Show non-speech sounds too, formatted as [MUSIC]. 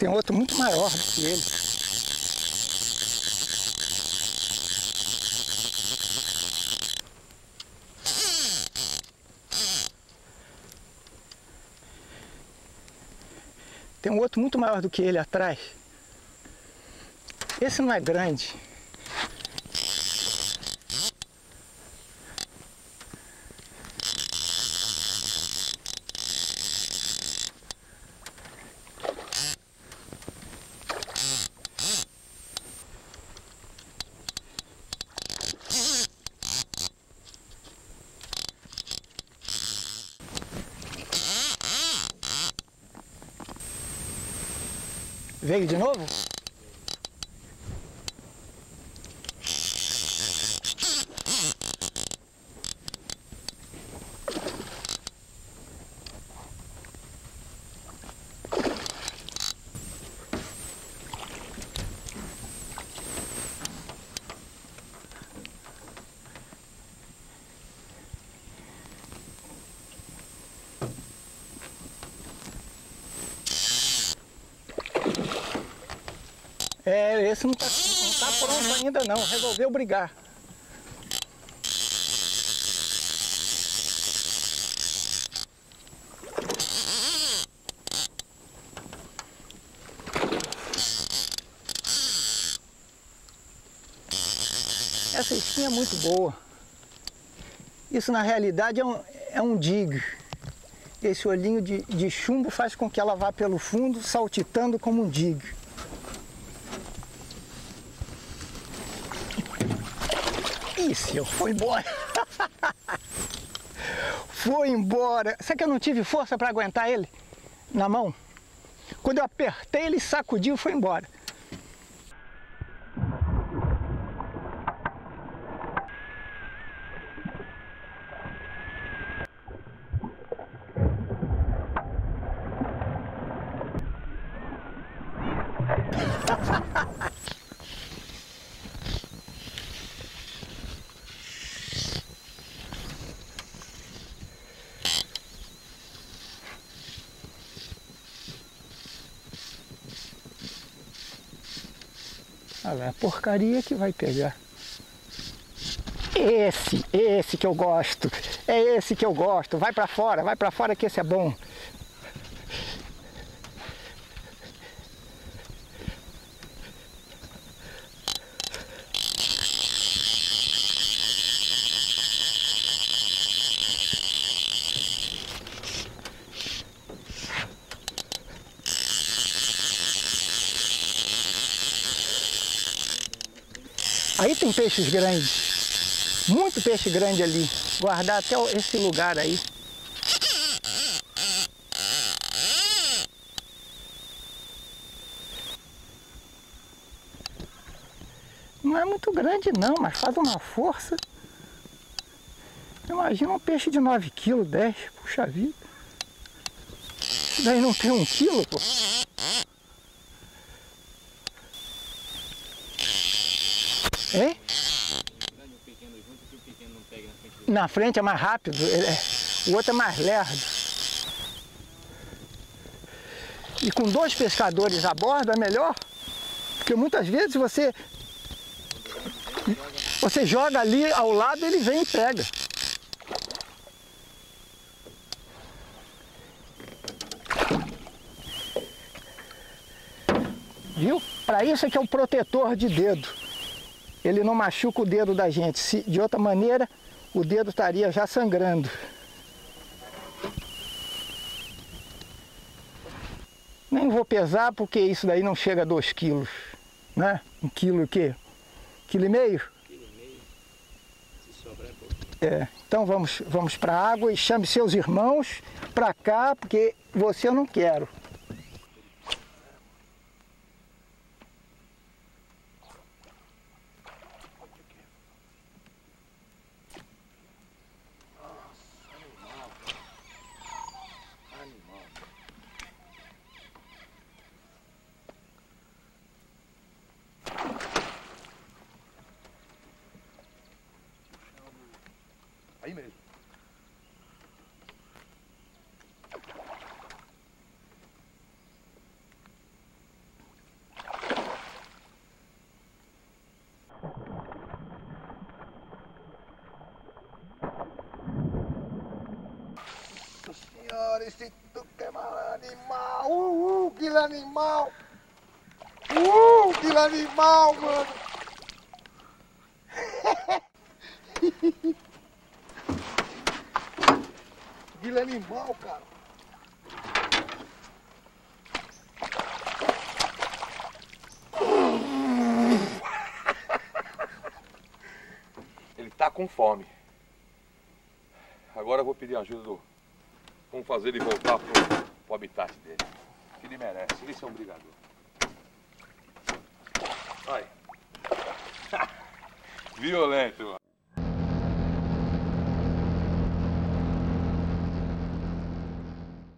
Tem outro muito maior do que ele. Tem um outro muito maior do que ele atrás. Esse não é grande. Veio de novo? É, esse não tá, não tá pronto ainda não, resolveu brigar. Essa espinha é muito boa. Isso na realidade é um, é um dig. Esse olhinho de, de chumbo faz com que ela vá pelo fundo saltitando como um dig. Ih, senhor, foi embora. [LAUGHS] foi embora. Será que eu não tive força para aguentar ele na mão? Quando eu apertei, ele sacudiu e foi embora. Olha a porcaria que vai pegar. Esse, esse que eu gosto. É esse que eu gosto. Vai para fora, vai para fora que esse é bom. Aí tem peixes grandes. Muito peixe grande ali. Guardar até esse lugar aí. Não é muito grande não, mas faz uma força. Imagina um peixe de 9 quilos, 10, puxa vida. Isso daí não tem um quilo, pô. Hein? Na frente é mais rápido, é, o outro é mais lerdo. E com dois pescadores a bordo é melhor, porque muitas vezes você você joga ali ao lado ele vem e pega. Viu? Para isso é que é o protetor de dedo ele não machuca o dedo da gente. Se, de outra maneira, o dedo estaria já sangrando. Nem vou pesar porque isso daí não chega a 2 quilos, né? Um quilo o quê? Quilo e meio? Quilo e meio. Se sobrar pouco. É, então vamos, vamos para a água e chame seus irmãos para cá, porque você eu não quero. Aí mesmo. Senhora, esse tuca é mal animal. Uhul, que animal. Uhul, que animal, mano. Que animal, cara! Ele tá com fome. Agora eu vou pedir ajuda do. Vamos fazer ele voltar pro, pro habitat dele. Que ele merece. Esse é um brigador. Vai. [LAUGHS] Violento, mano.